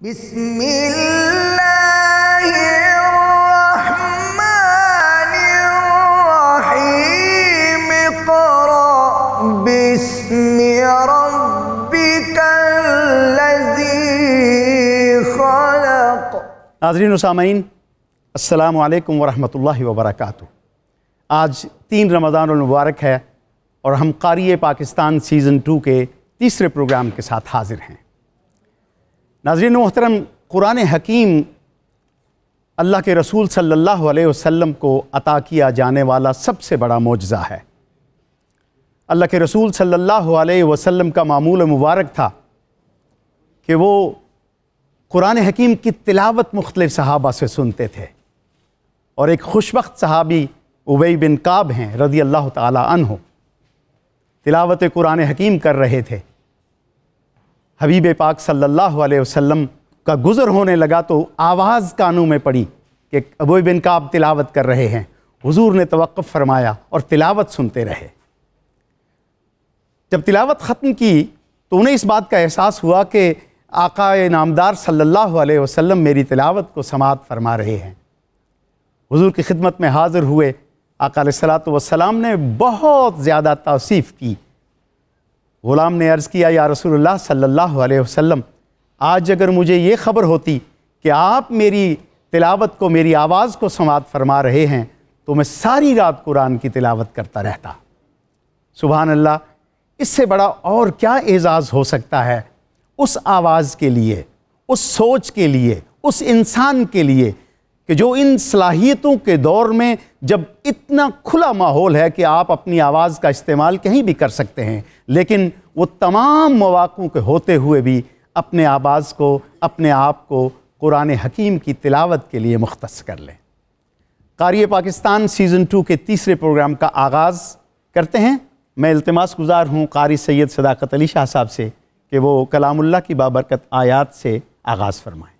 बिस्मिल्लाहिर्रहमानिर्रहीम इक़रा बिस्मि रब्बिकल्लज़ी खलक़ नाजरीन सामीन अस्सलाम वालेकुम वरहमतुल्लाहि वबरकातुहू आज तीन रमज़ान मुबारक है और हम कारी पाकिस्तान सीज़न टू के तीसरे प्रोग्राम के साथ हाजिर हैं। नाजरीन मोहतरम, कुरान हकीम अल्लाह के रसूल सल्लल्लाहु अलैहि वसल्लम को अता किया जाने वाला सबसे बड़ा मोजा है। अल्लाह के रसूल सल्लल्लाहु अलैहि वसल्लम का मामूल मुबारक था कि वो कुरान हकीम की तिलावत मुख्तलिफ़ सहाबा से सुनते थे। और एक खुशबख्त सहाबी उबई बिन काब हैं रदी अल्लाह अन्हो, तिलावत कुरान हकीम कर रहे थे। हबीब पाक सल्लल्लाहु अलैहि वसल्लम का गुज़र होने लगा तो आवाज़ कानों में पड़ी कि अबू बिन काब तिलावत कर रहे हैं। हुजूर ने तवक़ फरमाया और तिलावत सुनते रहे। जब तिलावत ख़त्म की तो उन्हें इस बात का एहसास हुआ कि आका नामदार सल्लल्लाहु अलैहि वसल्लम मेरी तिलावत को समात फरमा रहे हैं। हुजूर की खिदमत में हाज़िर हुए, आका सलात वसलाम ने बहुत ज़्यादा तौसीफ़ की। ग़ुलाम ने अर्ज़ किया, या रसूलुल्लाह सल्लल्लाहु अलैहि वसल्लम, आज अगर मुझे ये ख़बर होती कि आप मेरी तिलावत को, मेरी आवाज़ को समात फरमा रहे हैं तो मैं सारी रात कुरान की तिलावत करता रहता। सुबहान अल्लाह इससे बड़ा और क्या एज़ाज़ हो सकता है? उस आवाज़ के लिए, उस सोच के लिए, उस इंसान के लिए कि जो इन सलाहियतों के दौर में जब इतना खुला माहौल है कि आप अपनी आवाज़ का इस्तेमाल कहीं भी कर सकते हैं, लेकिन वो तमाम मौाक़ों के होते हुए भी अपने आवाज़ को, अपने आप को कुरान हकीम की तिलावत के लिए मुख्त कर लें। कारी पाकिस्तान सीज़न टू के तीसरे प्रोग्राम का आगाज़ करते हैं। मैं अल्तमास गुज़ार हूँ कारी सैयद सदाकत अली शाह साहब से कि वो कलामुल्ला की बाबरकत आयात से आगाज़ फरमाएँ।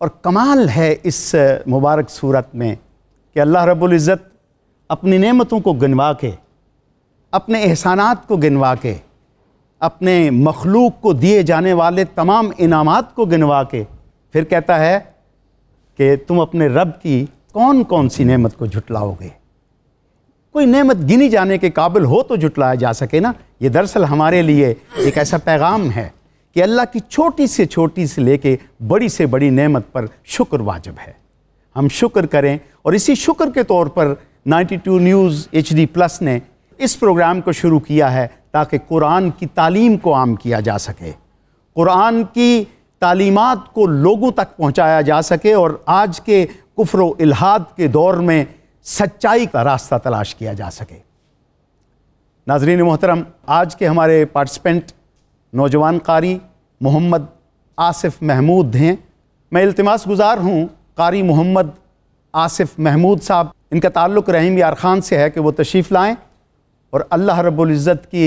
और कमाल है इस मुबारक सूरत में कि अल्लाह रब्बुल इज़्ज़त अपनी नेमतों को गिनवा के, अपने एहसानात को गिनवा के, अपने मखलूक को दिए जाने वाले तमाम इनामात को गिनवा के फिर कहता है कि तुम अपने रब की कौन कौन सी नेमत को झुटलाओगे? कोई नेमत गिनी जाने के काबिल हो तो झुटलाया जा सके ना? ये दरअसल हमारे लिए एक ऐसा पैगाम है। कि अल्लाह की छोटी से छोटी से लेके बड़ी से बड़ी नेमत पर शुक्र वाजिब है। हम शुक्र करें और इसी शुक्र के तौर पर 92 न्यूज़ एचडी प्लस ने इस प्रोग्राम को शुरू किया है ताकि कुरान की तालीम को आम किया जा सके। कुरान की तालीमात को लोगों तक पहुँचाया जा सके और आज के कुफ्र इल्हाद के दौर में सच्चाई का रास्ता तलाश किया जा सके। नाजरीन मोहतरम, आज के हमारे पार्टिसिपेंट नौजवान कारी मोहम्मद आसिफ महमूद हैं। मैं इल्तमास गुज़ार हूँ कारी मोहम्मद आसिफ महमूद साहब। इनका ताल्लुक़ रहीम यार ख़ान से है कि वो तशरीफ़ लाएँ और अल्लाह रब्बुल इज़्ज़त की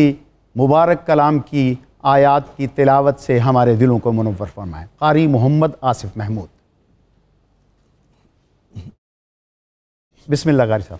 मुबारक कलाम की आयात की तिलावत से हमारे दिलों को मुनवर फरमाएँ। कारी मोहम्मद आसिफ महमूद। बिस्मिल्लाह कारी साहब।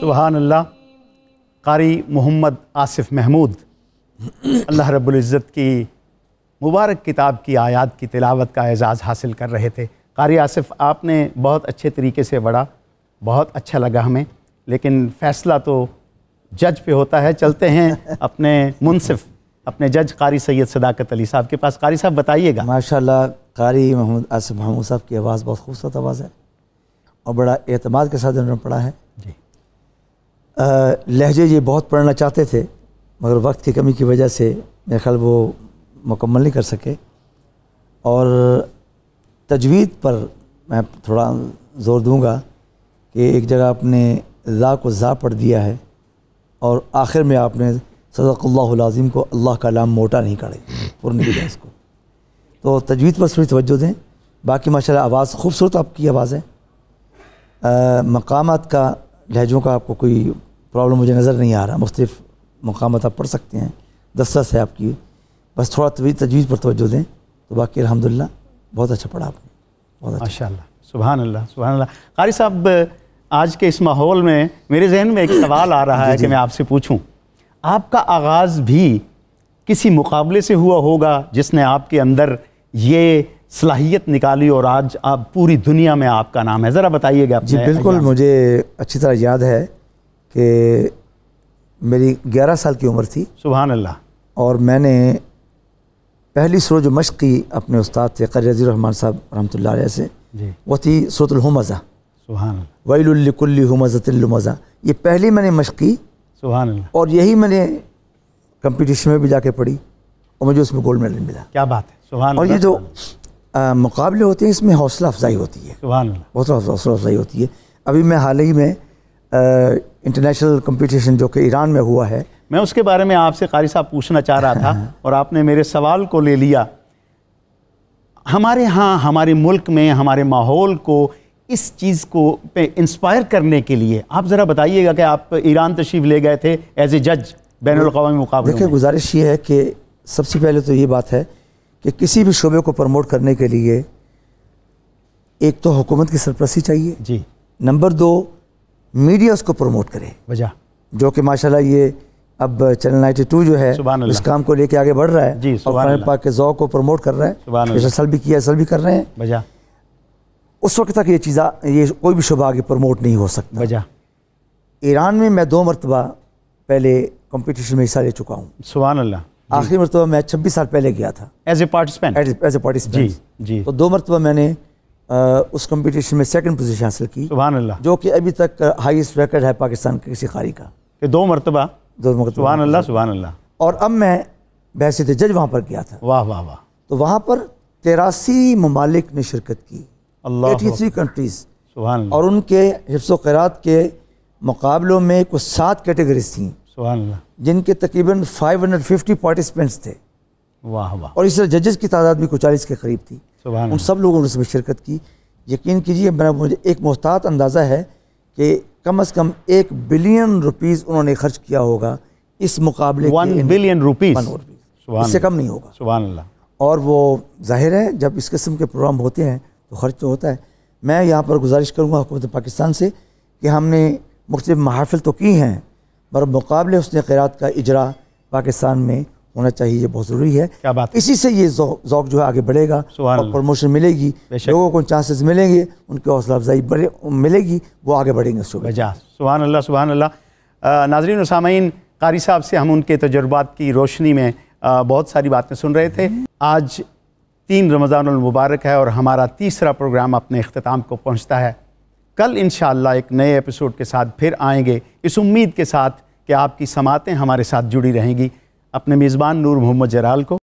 सुबहानल्ला कारी मोहम्मद आसिफ महमूद अल्लाह रब्ज़त की मुबारक किताब की आयात की तिलावत का एज़ाज़ हासिल कर रहे थे कारी आसिफ आपने बहुत अच्छे तरीके से बढ़ा बहुत अच्छा लगा हमें लेकिन फ़ैसला तो जज पे होता है चलते हैं अपने मुनसिफ़ अपने जज कारी सैयद सदाकत अली साहब के पास। कारी साहब बताइएगा। माशाल्लाह कारी मोहम्मद आसिफ महमूद साहब की आवाज़ बहुत खूबसूरत आवाज़ है और बड़ा एतमाद के साथ उन्होंने पढ़ा है। जी। अ, लहजे ये बहुत पढ़ना चाहते थे मगर वक्त की कमी की वजह से मेरे ख्याल वो मुकम्मल नहीं कर सके। और तजवीद पर मैं थोड़ा ज़ोर दूँगा कि एक जगह आपने ज़ा को ज़ा पढ़ दिया है और आखिर में आपने सदक़ल्लाज़ीम को अल्लाह का नाम मोटा नहीं पूर्ण नहीं किया इसको तो तजवीद पर थोड़ी तवज्जो दें। बाकी माशाल्लाह आवाज़ खूबसूरत आपकी आवाज़ है। मकामत का लहजों का आपको कोई प्रॉब्लम मुझे नज़र नहीं आ रहा। मुख्तलिफ़ मकामात आप पढ़ सकते हैं। दस्तस है आपकी। बस थोड़ा तवीज तजवीज़ पर तवज्जो दें। तो बाकी अलहमदिल्ला बहुत अच्छा पढ़ा आपने। बहुत अच्छा। माशाल्लाह। सुबहान अल्लाह सुबहान अल्लाह कारी साहब आज के इस माहौल में मेरे जहन में एक सवाल आ रहा है कि मैं आपसे पूछूँ। आपका आगाज़ भी किसी मुकाबले से हुआ होगा जिसने आपके अंदर ये सलाहियत निकाली और आज आप पूरी दुनिया में आपका नाम है। ज़रा बताइएगा जी बिल्कुल मुझे अच्छी तरह याद है कि मेरी 11 साल की उम्र थी। सुबहान अल्लाह और मैंने पहली सूरज जो मश्क की अपने उस्ताद थे क़री रज़ी रहमान साहब रहमत से जी। वो थी सूरतुल हुमज़ा। सुबहान अल्लाह वैलुल्लिकुल्ली ये पहली मैंने मश्क की सुबहान और यही मैंने कंपटीशन में भी जाके पढ़ी और मुझे उसमें गोल्ड मेडल मिला। क्या बात है सुबहान और ये जो आ, मुकाबले होते हैं इसमें हौसला अफजाई होती है। बहुत हौसला अफजाई होती है। अभी मैं हाल ही में इंटरनेशनल कंपटीशन जो कि ईरान में हुआ है। मैं उसके बारे में आपसे कारी साहब पूछना चाह रहा था और आपने मेरे सवाल को ले लिया। हमारे यहाँ हमारे मुल्क में हमारे माहौल को इस चीज़ को पे इंस्पायर करने के लिए आप ज़रा बताइएगा कि आप ईरान तशरीफ़ ले गए थे एज ए जज बैन अवी मुकाबले देखिए गुजारिश ये है कि सबसे पहले तो ये बात है कि किसी भी शोबे को प्रमोट करने के लिए एक तो हुकूमत की सरपरस्ती चाहिए। जी। नंबर दो मीडिया उसको प्रमोट करे। वजह। जो कि माशाल्लाह ये अब चैनल 92 जो है इस काम को लेके आगे बढ़ रहा है जी, और। पाक के ज़ौक़ को प्रमोट कर रहा है। भी किया सल भी कर रहे हैं। वजह। उस वक्त तक ये चीज़ा ये कोई भी शुबा आगे प्रमोट नहीं हो सकता। वजह? ईरान में मैं दो मरतबा पहले कंपटीशन में हिस्सा ले चुका हूँ। सुबहान अल्लाह आखिरी मरतबा मैं छब्बीस साल पहले गया था। As a participant as a participant जी, जी। तो दो मरतबा मैंने अ, उस कंपटीशन में सेकंड पोजीशन हासिल की। सुबहान अल्लाह जो कि अभी तक हाईएस्ट रिकॉर्ड है पाकिस्तान के किसी खारी का। दो मरतबा? दो मरतबा। सुबहान अल्लाह अल्लाह और अब मैं बहसीत जज वहाँ पर गया था। वाह वाह वाह। तो वहाँ पर तेरासी ममालिक ने शिरकत की। Eighty three countries. और उनके हिफ्स क़रात के मुकाबलों में कुछ सात कैटेगरीज थी जिनके तकरीबन 550 पार्टिसिपेंट्स थे। वाह वाह। और इस तरह जजेस की तादाद भी कुछ चालीस के करीब थी। उन सब लोगों ने उसमें शिरकत की। यकीन कीजिए मेरा मुझे एक मोहतात अंदाज़ा है कि कम अज़ कम एक बिलियन रुपीज़ उन्होंने खर्च किया होगा इस मुकाबले वन बिलियन रुपीज़ इससे कम नहीं होगा। और वो ज़ाहिर है जब इस किस्म के प्रोग्राम होते हैं तो खर्च तो होता है। मैं यहाँ पर गुजारिश करूँगा हुकूमत पाकिस्तान से कि हमने मुख्तलिफ़ महाफिल तो की हैं पर मुकाबले उसने क़रात का इजरा पाकिस्तान में होना चाहिए ये बहुत ज़रूरी है। क्या बात। इसी से ये ज़ौक जो है आगे बढ़ेगा और प्रमोशन मिलेगी। लोगों को चांसेस मिलेंगे उनकी हौसला अफजाई बढ़े मिलेगी वो आगे बढ़ेंगे। वजह सुबहान अल्लाह सुबहान अल्लाह। नाजरीन सामीन कारी साहब से हम उनके तजुर्बात की रोशनी में अ, बहुत सारी बातें सुन रहे थे। आज तीन रमज़ानमबारक है और हमारा तीसरा प्रोग्राम अपने अख्ताम को पहुँचता है। कल इन एक नए एपिसोड के साथ फिर आएँगे। इस उम्मीद के साथ कि आपकी समातें हमारे साथ जुड़ी रहेंगी। अपने मेज़बान नूर मोहम्मद जराल को